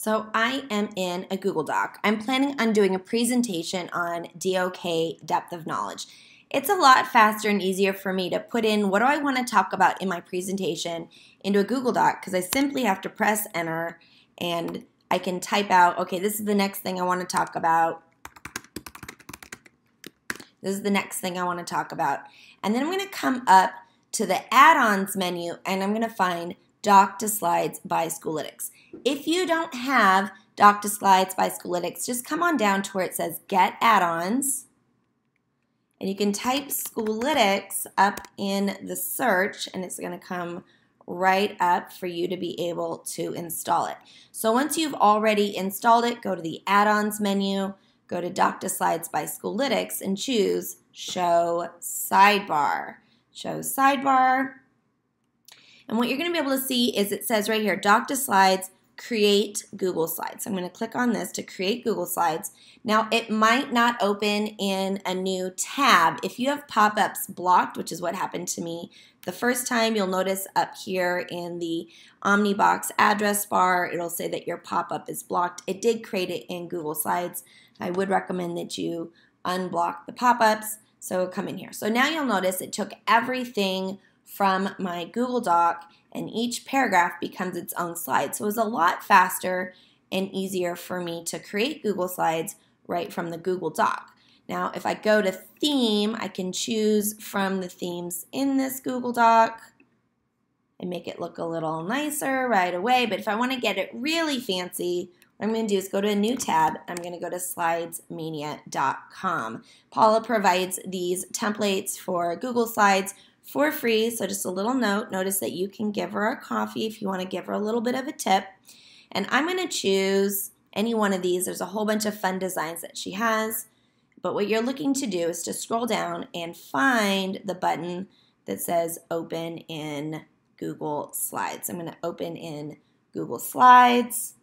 So I am in a Google Doc. I'm planning on doing a presentation on DOK depth of knowledge. It's a lot faster and easier for me to put in what do I want to talk about in my presentation into a Google Doc because I simply have to press enter and I can type out, okay, this is the next thing I want to talk about. This is the next thing I want to talk about. And then I'm going to come up to the add-ons menu and I'm going to find Doc to Slides by Schoolytics. If you don't have Doc to Slides by Schoolytics, just come on down to where it says Get Add-ons and you can type Schoolytics up in the search and it's going to come right up for you to be able to install it. So once you've already installed it, go to the add-ons menu, go to Doc to Slides by Schoolytics and choose Show Sidebar. Show Sidebar. And what you're going to be able to see is it says right here, Doc to Slides, create Google Slides. So I'm going to click on this to create Google Slides. Now it might not open in a new tab. If you have pop-ups blocked, which is what happened to me the first time, you'll notice up here in the Omnibox address bar, it'll say that your pop-up is blocked. It did create it in Google Slides. I would recommend that you unblock the pop-ups. So come in here. So now you'll notice it took everything from my Google Doc and each paragraph becomes its own slide. So it was a lot faster and easier for me to create Google Slides right from the Google Doc. Now, if I go to theme, I can choose from the themes in this Google Doc and make it look a little nicer right away. But if I want to get it really fancy, what I'm going to do is go to a new tab. I'm going to go to slidesmania.com. Paula provides these templates for Google Slides for free. So just a little note, notice that you can give her a coffee if you want to give her a little bit of a tip. And I'm going to choose any one of these. There's a whole bunch of fun designs that she has. But what you're looking to do is to scroll down and find the button that says open in Google Slides. I'm going to open in Google Slides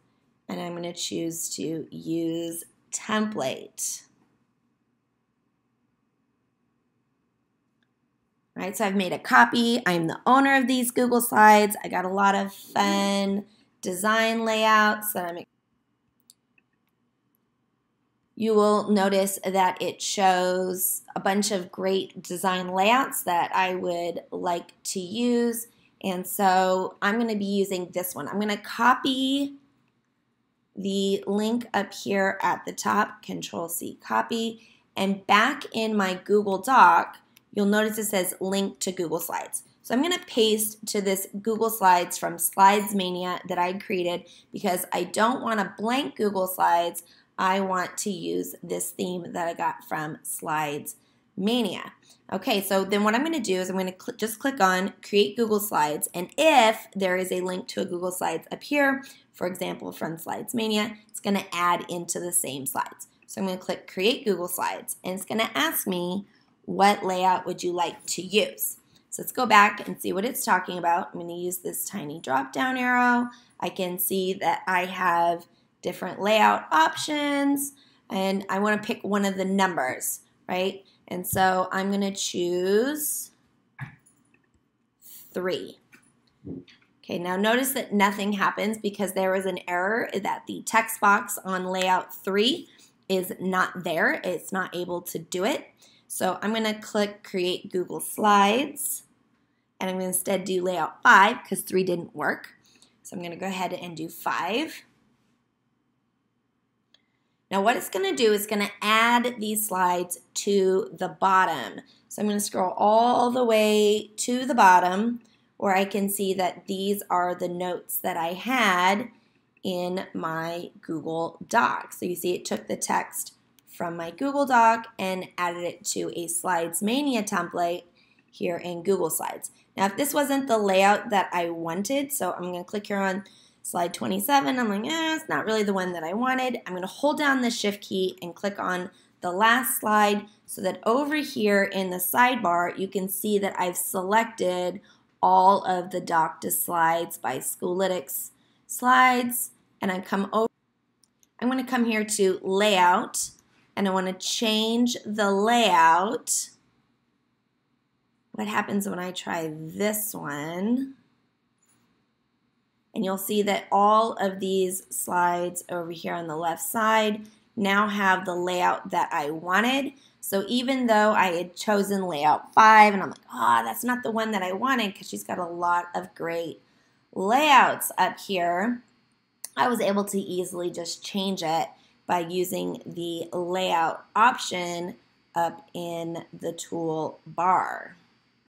and I'm going to choose to use template. Right? So I've made a copy. I'm the owner of these Google Slides. I got a lot of fun design layouts that I'm you will notice that it shows a bunch of great design layouts that I would like to use. And so I'm going to be using this one. I'm going to copy the link up here at the top, Control C copy, and back in my Google Doc, you'll notice it says link to Google Slides. So I'm going to paste to this Google Slides from SlidesMania that I created because I don't want a blank Google Slides. I want to use this theme that I got from Slides Mania. Okay, so then what I'm going to do is I'm going to cl just click on Create Google Slides, and if there is a link to a Google Slides up here, for example, from SlidesMania, it's going to add into the same slides. So I'm going to click Create Google Slides, and it's going to ask me what layout would you like to use? So let's go back and see what it's talking about. I'm going to use this tiny drop down arrow. I can see that I have different layout options and I want to pick one of the numbers, right? And so I'm going to choose three. Okay, now notice that nothing happens because there was an error that the text box on layout three is not there. It's not able to do it. So I'm going to click Create Google Slides, and I'm going to instead do Layout 5 because 3 didn't work. So I'm going to go ahead and do 5. Now what it's going to do is going to add these slides to the bottom. So I'm going to scroll all the way to the bottom where I can see that these are the notes that I had in my Google Doc. So you see it took the text from my Google Doc and added it to a SlidesMania template here in Google Slides. Now, if this wasn't the layout that I wanted, so I'm going to click here on slide 27. I'm like, eh, it's not really the one that I wanted. I'm going to hold down the shift key and click on the last slide so that over here in the sidebar, you can see that I've selected all of the Doc to Slides by Schoolytics slides. And I come over, I'm going to come here to Layout and I want to change the layout. What happens when I try this one? And you'll see that all of these slides over here on the left side now have the layout that I wanted. So even though I had chosen layout 5 and I'm like, oh, that's not the one that I wanted because she's got a lot of great layouts up here, I was able to easily just change it by using the layout option up in the tool bar.